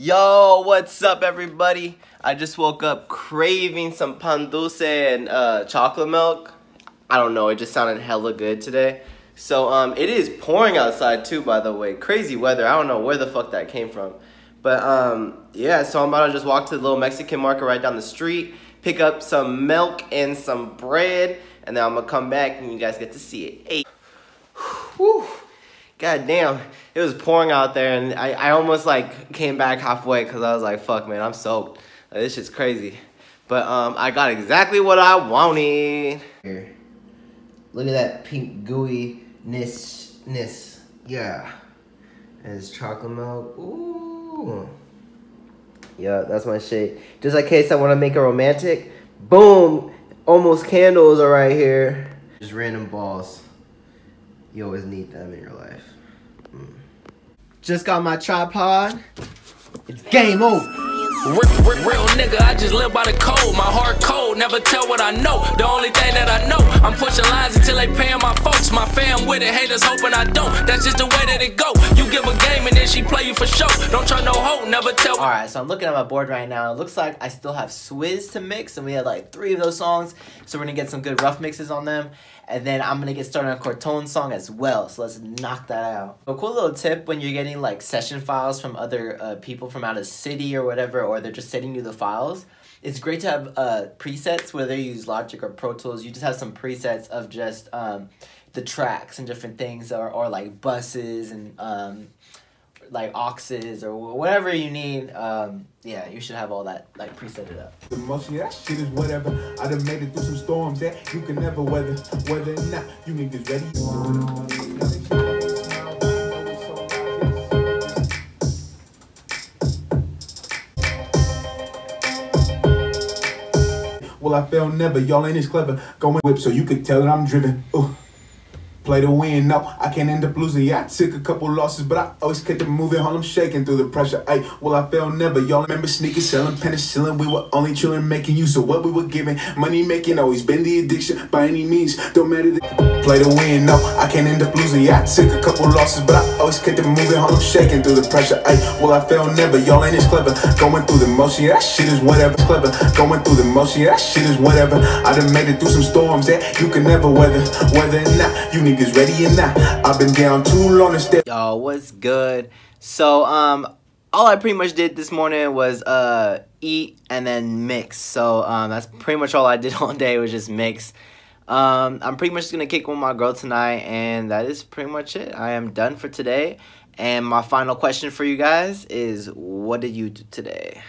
Yo, what's up, everybody? I just woke up craving some pan dulce and uh, chocolate milk. I don't know, it just sounded hella good today. So, um, it is pouring outside too, by the way. Crazy weather. I don't know where the fuck that came from. But, um, yeah, so I'm about to just walk to the little Mexican market right down the street, pick up some milk and some bread, and then I'm gonna come back and you guys get to see it. Hey. Whew. God damn, it was pouring out there, and I, I almost like came back halfway because I was like, fuck, man, I'm soaked. Like, this shit's crazy. But um, I got exactly what I wanted. Here, look at that pink gooey-ness, ness. yeah. And it's chocolate milk, ooh. Yeah, that's my shade. Just in case I want to make a romantic, boom, almost candles are right here. Just random balls. You always need them in your life. Mm. Just got my tripod. It's game over. Real, real, real, nigga, I just live by the code. My heart cold, never tell what I know. The only thing that I know, I'm pushing lines until they paying my folks. My fam with it, haters hoping I don't. That's just the way that it go. You give a game and then she play you for show. Don't try no hoe, never tell. Alright, so I'm looking at my board right now. It looks like I still have Swizz to mix, and we had like three of those songs. So we're gonna get some good rough mixes on them. And then I'm gonna get started on a Cortone song as well. So let's knock that out. A cool little tip when you're getting like session files from other uh, people from out of city or whatever, or they're just sending you the files. It's great to have uh, presets, whether you use Logic or Pro Tools. You just have some presets of just um, the tracks and different things, or, or like buses and um, like auxes or whatever you need. Um, yeah, you should have all that like preset it up. The motion, that shit is whatever. I done made it through some storms that you can never weather. Whether or not you niggas ready. Well, I fell never. Y'all ain't as clever. Going whip so you could tell that I'm driven. Play to win. No, I can't end up losing. Yeah, I took a couple losses, but I always kept it moving. Harlem shaking through the pressure. Ay, well, I fell never. Y'all remember sneakers, selling penicillin. We were only chilling, making use of what we were giving. Money making always been the addiction by any means. Don't matter. The play to win. No, I can't end up losing. Yeah, I took a couple losses, but I always kept it moving. Harlem shaking through the pressure. Ay, well, I fell never. Y'all ain't as clever. Going through the motion. Yeah, that shit is whatever. Clever. Going through the motion. Yeah, that shit is whatever. I done made it through some storms that you can never weather. Whether or not you need niggas ready or not. I've been down too long to stay. Yo, what's good? So, um, all I pretty much did this morning was uh eat and then mix. So, um, that's pretty much all I did all day was just mix. Um, I'm pretty much gonna kick with my girl tonight, and that is pretty much it. I am done for today. And my final question for you guys is, what did you do today?